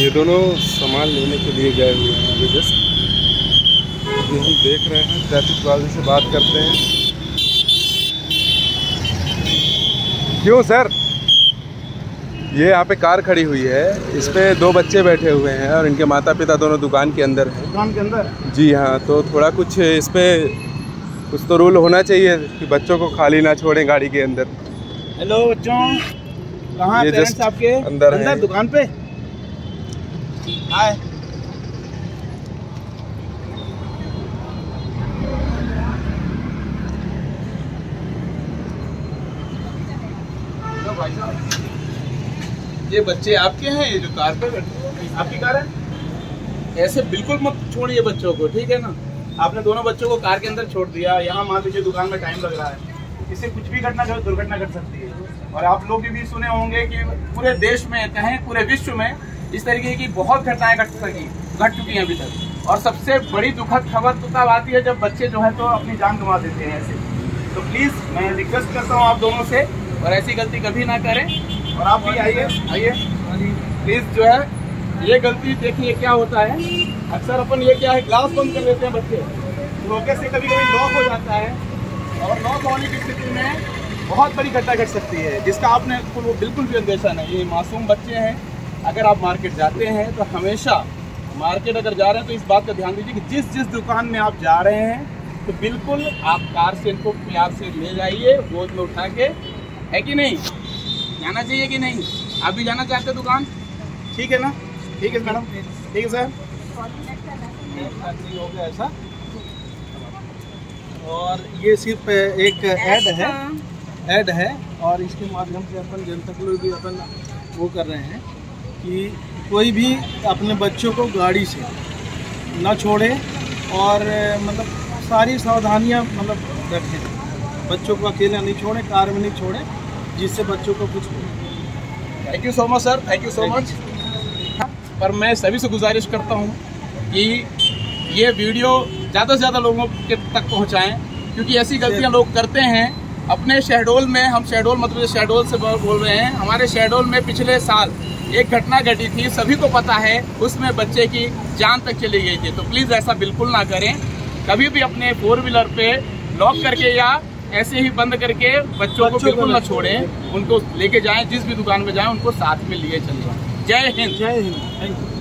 ये दोनों सामान लेने के लिए गए हुए हैं अभी जस्ट अभी हम देख रहे हैं ट्रैफ़िक वाले से बात करते हैं। क्यों सर ये यहाँ पे कार खड़ी हुई है इस पे दो बच्चे बैठे हुए हैं और इनके माता पिता दोनों दुकान के अंदर हैं। दुकान के अंदर? जी हाँ तो थोड़ा कुछ इस पे कुछ तो रूल होना चाहिए कि बच्चों को खाली ना छोड़ें गाड़ी के अंदर। हेलो बच्चों। कहाँ पेरेंट्स आपके? अंदर है। दुकान पे? ये बच्चे आपके हैं? ये जो कार पे आपकी कार है? ऐसे बिल्कुल मत छोड़िए बच्चों को, ठीक है ना? आपने दोनों बच्चों को कार के अंदर छोड़ दिया, यहाँ मान लीजिए दुकान में टाइम लग रहा है। इससे कुछ भी घटना दुर्घटना घट सकती है। और आप लोग भी सुने होंगे कि पूरे देश में, कहें पूरे विश्व में इस तरीके की बहुत घटनाएँ घट सकी, घट चुकी हैं अभी तक। और सबसे बड़ी दुखद खबर तो तब आती है जब बच्चे जो है तो अपनी जान गंवा देते हैं ऐसे। तो प्लीज़ मैं रिक्वेस्ट करता हूँ आप दोनों से, और ऐसी गलती कभी ना करें। और आप भी आइए आइए। प्लीज़ जो है, ये गलती देखिए क्या होता है। अक्सर अपन ये क्या है ग्लास बंद कर लेते हैं बच्चे। धोखे से कभी कभी लॉक हो जाता है। और लॉक होने की स्थिति में बहुत बड़ी घटना घट सकती है, जिसका आपने बिल्कुल भी अंदेशा नहीं ये मासूम बच्चे हैं। अगर आप मार्केट जाते हैं तो हमेशा मार्केट अगर जा रहे हैं तो इस बात का ध्यान दीजिए कि जिस जिस दुकान में आप जा रहे हैं तो बिल्कुल आप कार से इनको प्यार से ले जाइए गोद में उठा के। है कि नहीं? जाना चाहिए कि नहीं? आप भी जाना चाहते दुकान? ठीक है ना? ठीक है मैडम। ठीक है सर। हो गया ऐसा? और ये सिर्फ़ एक ऐड है। ऐड है और इसके माध्यम से अपन जनता के लोग भी अपन वो कर रहे हैं। कि कोई भी अपने बच्चों को गाड़ी से न छोड़े और मतलब सारी सावधानियाँ मतलब रखें। बच्चों को अकेला नहीं छोड़े कार में नहीं छोड़े जिससे बच्चों को कुछ thank you so much sir thank you so much पर मैं सभी से गुजारिश करता हूँ कि ये वीडियो ज़्यादा से ज़्यादा लोगों के तक पहुँचाएँ क्योंकि ऐसी गलतियाँ लोग करते हैं अपने शहडोल में हम शहडोल मतलब शहडोल से बोल रहे हैं हमारे शहडोल में पिछले साल एक घटना घटी थी सभी को पता है उसमें बच्चे की जान तक चली गई थी। तो प्लीज़ ऐसा बिल्कुल ना करें। कभी भी अपने फोर व्हीलर पे लॉक करके या ऐसे ही बंद करके बच्चों को बिल्कुल ना छोड़ें। उनको लेके जाएँ जिस भी दुकान में जाएँ उनको साथ में लिए चलिए जय हिंद। जय हिंद। Thank you